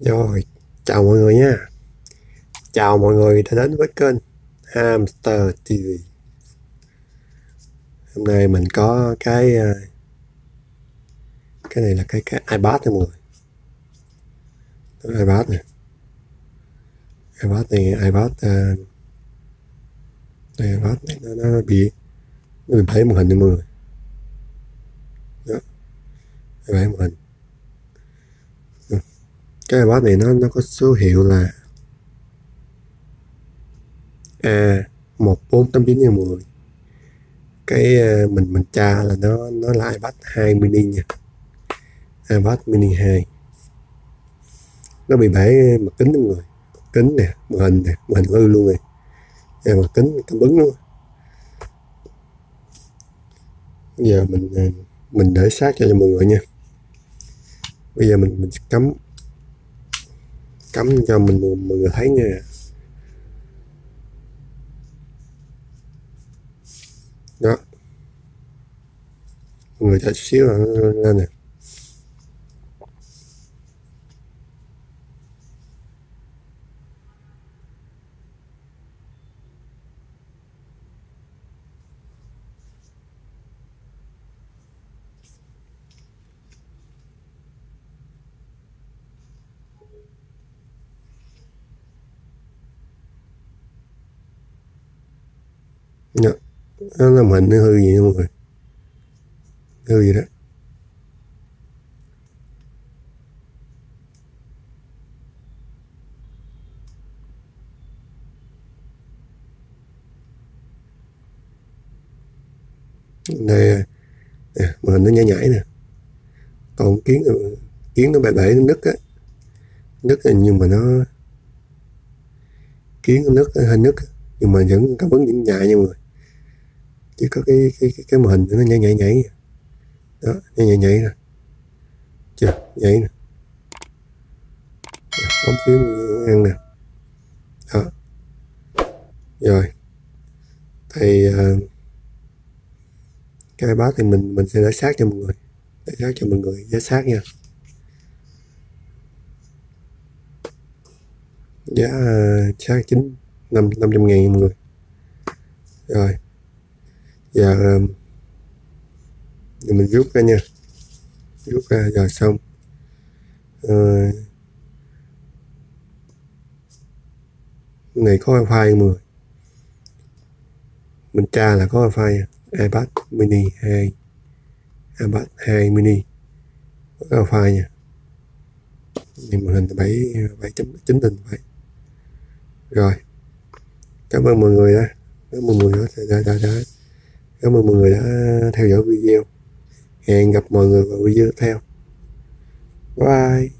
Rồi, chào mọi người nha. Chào mọi người đã đến với kênh Hamster TV Hôm nay mình có cái ờ, Cái này là cái, cái iPad nha mọi người. Đó, iPad nè. iPad này iPad ờ, uh, đây iPad này nó, nó bị Nó bị bể màn hình nha mọi người. Đó. Bể màn hình cái iPad này nó nó có số hiệu là A một bốn tám chín nha mọi người cái uh, mình mình tra là nó nó là iPad 2 mini nha. iPad mini 2 nó bị bể mặt kính mọi người mặt kính nè màn hình nè màn hình hư luôn nè. Ờ, mặt kính cảm ứng luôn. Giờ mình ờ, mình để sát cho, cho mọi người nha. Bây giờ mình mình cắm cắm cho mình mọi người thấy nha. Đó. Mọi người chạy chút xíu lên nè. Dạ. Nó làm hình nó hư gì nha mọi người. Hư gì đó. Đây nè, màn nó nhảy nhảy nè. Còn kiến kiến nó bể bể nó nứt á. Nứt nhưng mà nó kiến nó nứt hơi nứt nhưng mà vẫn cảm ứng vẫn nhạy nha mọi người chỉ có cái cái cái, cái màn hình nó nhảy nhảy nhảy. Đó nhảy nhảy nhảy nè. Chưa nhảy nè. Dạ, bấm phím ăn nè. Đó. Rồi. Thì uh, cái bát thì mình mình sẽ để sát cho mọi người. Để sát cho mọi người giá sát nha. Giá ờ, sát chín năm năm trăm ngàn mọi người. Rồi. Dạ, giờ giờ mình rút ra nha. Rút ra rồi xong. Uh, này có wifi mọi người mình tra là có wifi à? iPad mini 2 iPad 2 mini. Có wifi nha. Nhìn màn hình bảy bảy chấm chín inch vậy rồi cảm ơn mọi người đã cảm ơn mọi người đã, đã, đã, đã cảm ơn mọi người đã theo dõi video. Hẹn gặp mọi người vào video tiếp theo. Bye.